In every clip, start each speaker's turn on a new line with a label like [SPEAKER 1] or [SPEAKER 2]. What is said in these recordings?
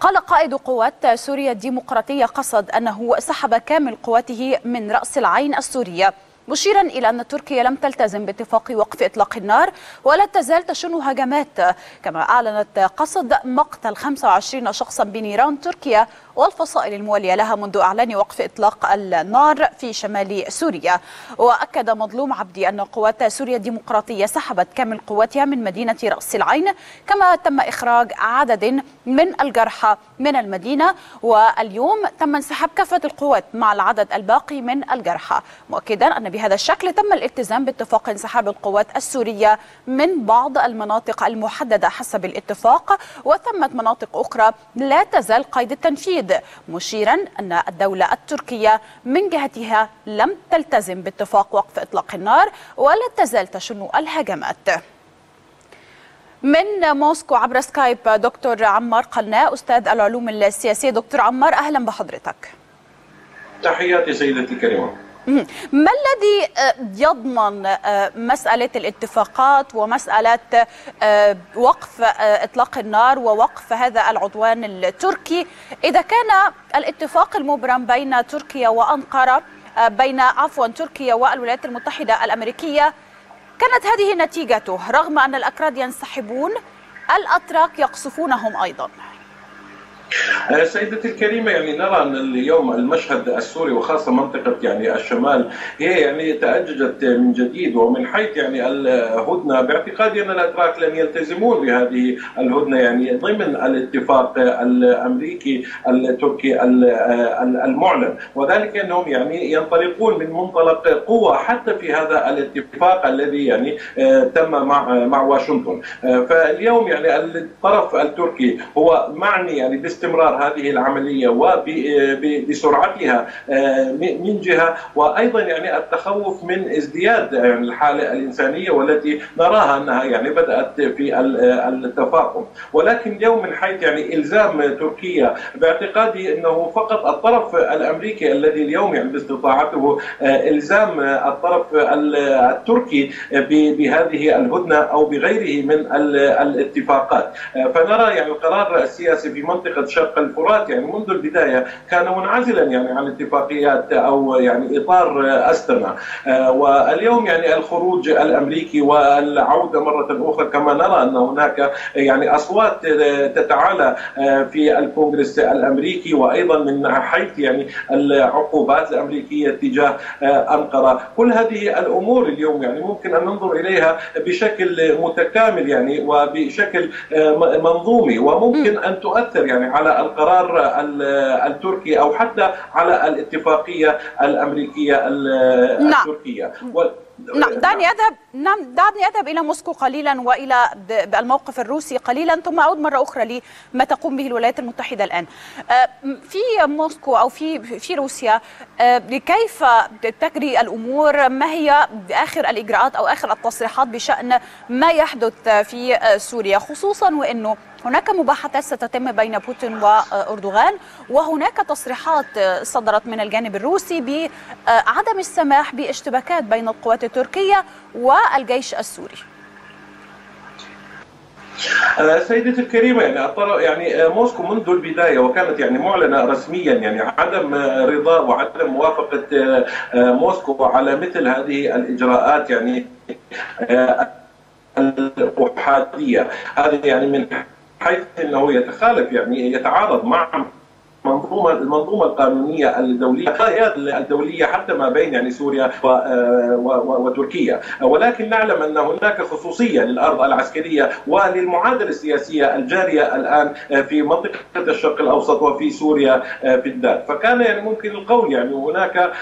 [SPEAKER 1] قال قائد قوات سوريا الديمقراطية قصد أنه سحب كامل قواته من رأس العين السورية. مشيرا إلى أن تركيا لم تلتزم باتفاق وقف إطلاق النار ولا تزال تشن هجمات كما أعلنت قصد مقتل 25 شخصا بنيران تركيا والفصائل الموالية لها منذ إعلان وقف إطلاق النار في شمال سوريا. وأكد مظلوم عبدي أن قوات سوريا الديمقراطية سحبت كامل قواتها من مدينة رأس العين كما تم إخراج عدد من الجرحى من المدينة. واليوم تم انسحاب كافة القوات مع العدد الباقي من الجرحى. مؤكدا أن بهذا الشكل تم الالتزام باتفاق انسحاب القوات السورية من بعض المناطق المحددة حسب الاتفاق وثمت مناطق أخرى لا تزال قيد التنفيذ مشيرا أن الدولة التركية من جهتها لم تلتزم باتفاق وقف إطلاق النار ولا تزال تشن الهجمات. من موسكو عبر سكايب دكتور عمار قناء أستاذ العلوم السياسية دكتور عمار أهلا بحضرتك.
[SPEAKER 2] تحياتي سيدتي الكريمة.
[SPEAKER 1] ما الذي يضمن مسألة الاتفاقات ومسألة وقف إطلاق النار ووقف هذا العدوان التركي؟ إذا كان الاتفاق المبرم بين تركيا وأنقرة بين عفوا تركيا والولايات المتحدة الأمريكية كانت هذه نتيجته رغم أن الأكراد ينسحبون الأتراك يقصفونهم أيضاً.
[SPEAKER 2] سيدتي الكريمة يعني نرى أن اليوم المشهد السوري وخاصة منطقة يعني الشمال هي يعني تأججت من جديد ومن حيث يعني الهدنة باعتقادي أن الأتراك لن يلتزمون بهذه الهدنة يعني ضمن الاتفاق الأمريكي التركي المعلن. وذلك أنهم يعني ينطلقون من منطلق قوة حتى في هذا الاتفاق الذي يعني تم مع مع واشنطن. فاليوم يعني الطرف التركي هو معني يعني باستمرار هذه العملية وبسرعتها من جهة وأيضا يعني التخوف من ازدياد يعني الحالة الإنسانية والتي نراها أنها يعني بدأت في التفاقم. ولكن اليوم من حيث يعني إلزام تركيا باعتقادي أنه فقط الطرف الأمريكي الذي اليوم يعني باستطاعته إلزام الطرف التركي بهذه الهدنة أو بغيره من الاتفاقات. فنرى يعني القرار السياسي في منطقة شرق الفرات يعني منذ البداية كان منعزلا يعني عن اتفاقيات أو يعني إطار استنا واليوم يعني الخروج الأمريكي والعودة مرة أخرى كما نرى أن هناك يعني أصوات تتعالى في الكونغرس الأمريكي وأيضا من حيث يعني العقوبات الأمريكية تجاه أنقرة، كل هذه الأمور اليوم يعني ممكن أن ننظر إليها بشكل متكامل يعني وبشكل منظومي وممكن أن تؤثر يعني على القرار التركي أو حتى على الاتفاقية الأمريكية التركية
[SPEAKER 1] نعم. نعم دعني أذهب نعم دعني أذهب إلى موسكو قليلا وإلى الموقف الروسي قليلا ثم أعود مرة أخرى لما تقوم به الولايات المتحدة الآن. في موسكو أو في في روسيا كيف تجري الأمور؟ ما هي آخر الإجراءات أو آخر التصريحات بشأن ما يحدث في سوريا خصوصا وإنه هناك مباحثات ستتم بين بوتين وأردوغان وهناك تصريحات صدرت من الجانب الروسي بعدم السماح باشتباكات بين القوات التركيه والجيش السوري.
[SPEAKER 2] سيدتي الكريمة يعني يعني موسكو منذ البداية وكانت يعني معلنة رسميا يعني عدم رضا وعدم موافقة موسكو على مثل هذه الإجراءات يعني الأحادية هذه يعني من حيث إنه يتخالف يعني يتعارض مع منظومه المنظومة القانونية الدوليه الدولية حتى ما بين يعني سوريا وتركيا. ولكن نعلم أن هناك خصوصية للأرض العسكرية وللمعادلة السياسية الجارية الآن في منطقة الشرق الأوسط وفي سوريا بالذات فكان يعني ممكن القول يعني هناك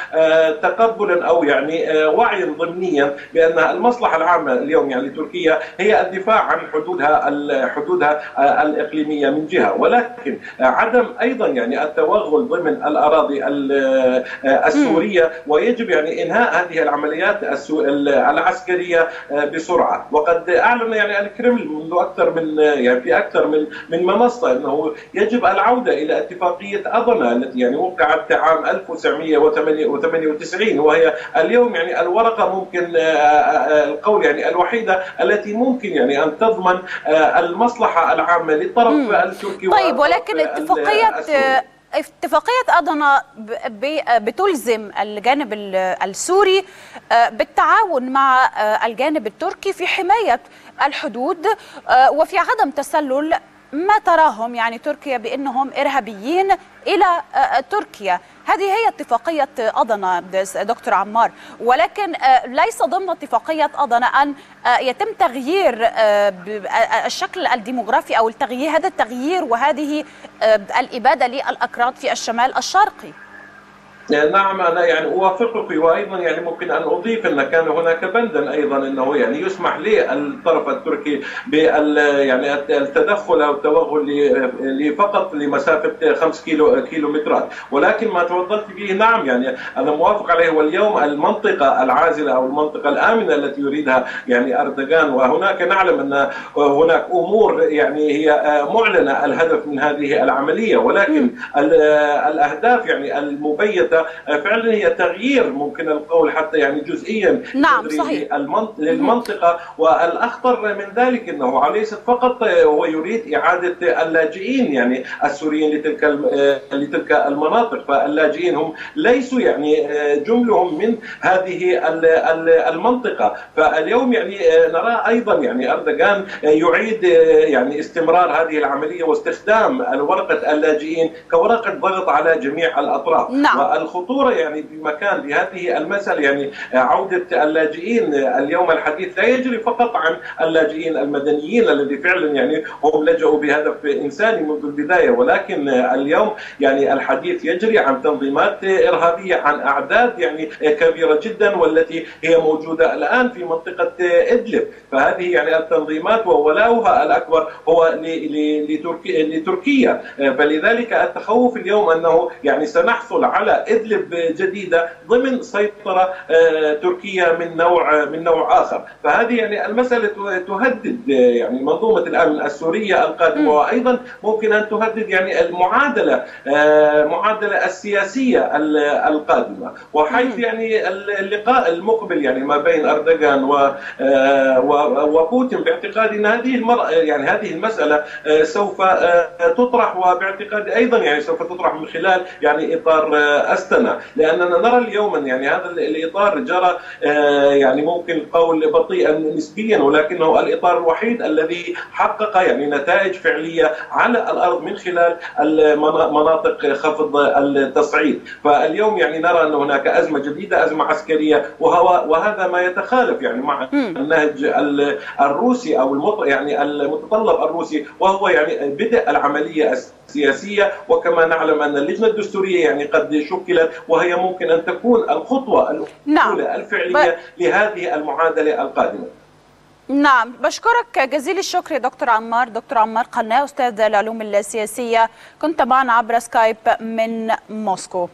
[SPEAKER 2] تقبلا أو يعني وعيا ضمنيا بأن المصلحة العامة اليوم يعني لتركيا هي الدفاع عن حدودها حدودها الإقليمية من جهة. ولكن عدم أيضا يعني يعني التوغل ضمن الأراضي السورية ويجب يعني إنهاء هذه العمليات العسكرية بسرعة. وقد أعلن يعني الكرمل منذ أكثر من يعني في أكثر من من منصة إنه يجب العودة إلى اتفاقية أضنا التي يعني وقعت عام 1998 وهي اليوم يعني الورقة ممكن القول يعني الوحيدة التي ممكن يعني أن تضمن المصلحة العامة للطرف التركي
[SPEAKER 1] طيب ولكن اتفاقية اتفاقية أضنا بتلزم الجانب السوري بالتعاون مع الجانب التركي في حماية الحدود وفي عدم تسلل ما تراهم يعني تركيا بأنهم إرهابيين إلى تركيا؟ هذه هي اتفاقية أضنا دكتور عمار. ولكن ليس ضمن اتفاقية أضنا أن يتم تغيير الشكل الديموغرافي أو التغيير هذا التغيير وهذه الإبادة للأكراد في الشمال الشرقي.
[SPEAKER 2] نعم أنا يعني أوافقك وأيضا يعني ممكن أن أضيف أن كان هناك بندا أيضا إنه يعني يسمح للطرف التركي بال يعني التدخل أو التوغل فقط لمسافة 5 كيلو كيلومترات. ولكن ما تفضلت به نعم يعني أنا موافق عليه. واليوم المنطقة العازلة أو المنطقة الآمنة التي يريدها يعني أردوغان وهناك نعلم أن هناك أمور يعني هي معلنة. الهدف من هذه العملية ولكن الأهداف يعني المبيته فعلا هي تغيير ممكن القول حتى يعني جزئيا
[SPEAKER 1] نعم صحيح.
[SPEAKER 2] للمنطقه والأخطر من ذلك إنه ليس فقط هو يريد إعادة اللاجئين يعني السوريين لتلك لتلك المناطق. فاللاجئين هم ليسوا يعني جملهم من هذه المنطقة. فاليوم يعني نرى أيضا يعني أردوغان يعيد يعني استمرار هذه العملية واستخدام ورقه اللاجئين كورقة ضغط على جميع الأطراف.
[SPEAKER 1] نعم.
[SPEAKER 2] الخطورة يعني بمكان بهذه المسألة يعني عودة اللاجئين اليوم الحديث لا يجري فقط عن اللاجئين المدنيين الذي فعلا يعني هم لجأوا بهدف إنساني منذ البداية ولكن اليوم يعني الحديث يجري عن تنظيمات إرهابية عن أعداد يعني كبيرة جدا والتي هي موجودة الآن في منطقة إدلب. فهذه يعني التنظيمات وولاؤها الأكبر هو لتركيا. فلذلك التخوف اليوم أنه يعني سنحصل على إدلب جديدة ضمن سيطرة تركيا من نوع من نوع آخر، فهذه يعني المسألة تهدد يعني منظومة الامن السورية القادمة. وأيضا ممكن أن تهدد يعني المعادلة معادلة السياسية القادمة، وحيث يعني اللقاء المقبل يعني ما بين أردوغان وبوتين باعتقادي إن هذه المرأة يعني هذه المسألة سوف تطرح. وباعتقادي أيضا يعني سوف تطرح من خلال يعني إطار استنا لأننا نرى اليوم يعني هذا الإطار جرى يعني ممكن القول بطيئا نسبيا ولكنه الإطار الوحيد الذي حقق يعني نتائج فعلية على الأرض من خلال مناطق خفض التصعيد. فاليوم يعني نرى أن هناك أزمة جديدة أزمة عسكرية وهو وهذا ما يتخالف يعني مع النهج الروسي أو المط يعني المتطلب الروسي وهو يعني بدء العملية السياسية. وكما نعلم أن اللجنة الدستورية يعني قد شكلت وهي ممكن أن تكون الخطوة الأولى
[SPEAKER 1] نعم.
[SPEAKER 2] الفعلية ب... لهذه المعادلة القادمة.
[SPEAKER 1] نعم بشكرك جزيل الشكر دكتور عمار دكتور عمار قناة أستاذ العلوم السياسيه كنت معنا عبر سكايب من موسكو